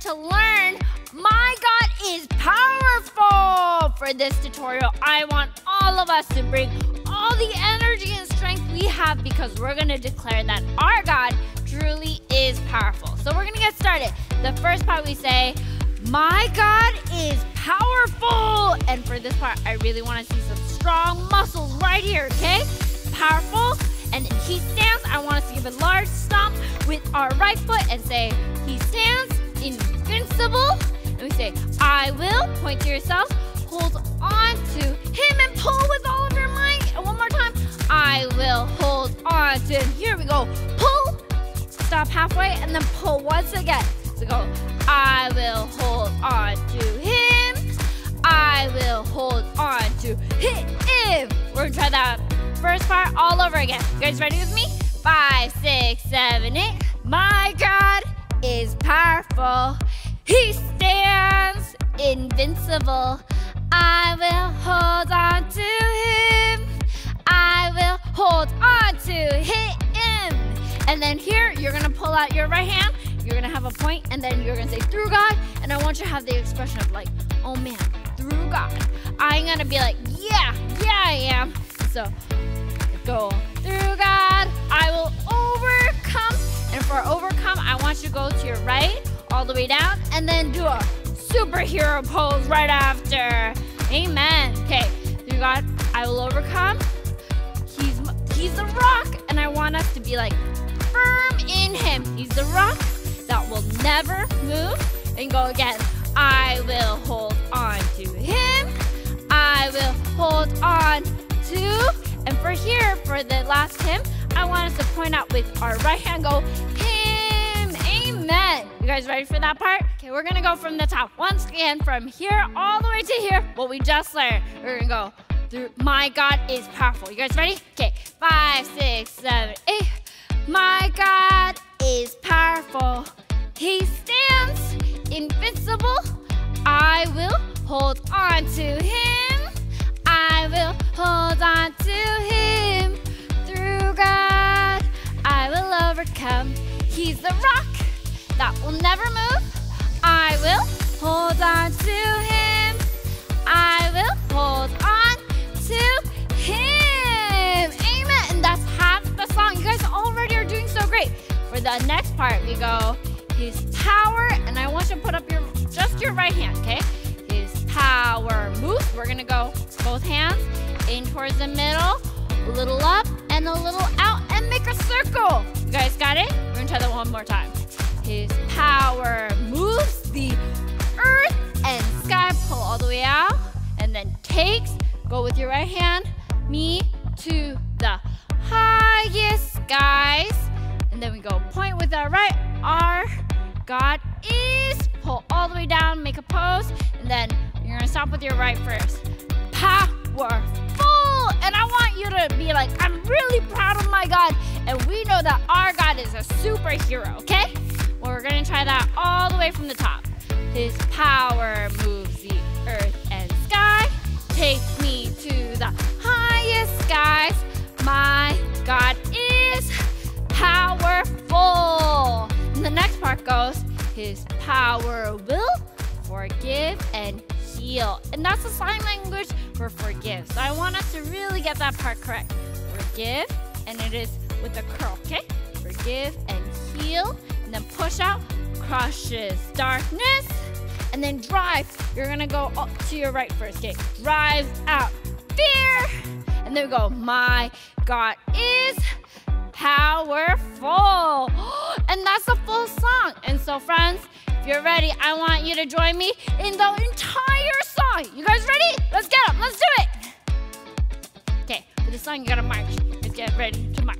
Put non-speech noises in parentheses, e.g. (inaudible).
to learn My God is powerful. For this tutorial, I want all of us to bring all the energy and strength we have because we're going to declare that our God truly is powerful. So we're going to get started. The first part we say, my God is powerful. And for this part, I really want to see some strong muscles right here, okay? Powerful. And he stands. I want us to give a large stomp with our right foot and say, he stands invincible. And we say, I will. Point to yourself. Hold on to him and pull with all of your might. And one more time. I will hold on to him. Here we go. Pull. Stop halfway and then pull once again. So go, I will hold on to him. I will hold on to him. We're gonna try that first part all over again. You guys ready with me? Five, six, seven, eight. My God is powerful. He stands invincible. I will hold on to him. I will hold on to him. And then here, you're gonna pull out your right hand. You're gonna have a point, and then you're gonna say through God. And I want you to have the expression of like, oh man, through God. I'm gonna be like, yeah, yeah, I am. So go through God. I will for overcome, I want you to go to your right, all the way down, and then do a superhero pose right after. Amen. Okay, through God, I will overcome. He's He's the rock, and I want us to be like firm in Him. He's the rock that will never move. And go again. I will hold on to Him. I will hold on to. And for here, for the last hymn, point out with our right hand. Go him. Amen. You guys ready for that part? Okay, we're gonna go from the top once again, from here all the way to here. What we just learned. We're gonna go through. My God is powerful. You guys ready? Okay, five, six, seven, eight. My God is powerful. He stands invincible. I will hold on to him. He's the rock that will never move. I will hold on to him. I will hold on to him. Amen. And that's half the song. You guys already are doing so great. For the next part, we go his power, and I want you to put up your just your right hand, okay? His power moves. We're gonna go both hands in towards the middle, a little up and a little out, and make a circle. You guys got it? Try that one more time. His power moves the earth and sky, pull all the way out, and then takes, go with your right hand, me to the highest skies. And then we go point with our right, our God is, pull all the way down, make a pose, and then you're gonna stop with your right first. Powerful. And I want is a superhero, okay? Well, we're gonna try that all the way from the top. His power moves the earth and sky. Take me to the highest skies. My God is powerful. And the next part goes, His power will forgive and heal. And that's the sign language for forgive. So I want us to really get that part correct. Forgive, and it is with a curl, okay? Forgive and heal, and then push out, crushes darkness, and then drive. You're gonna go up to your right first, okay? Drive out fear, and then we go, my God is powerful. (gasps) And that's the full song. And so, friends, if you're ready, I want you to join me in the entire song. You guys ready? Let's get up. Let's do it. Okay, for the song, you gotta march. Let's get ready to march.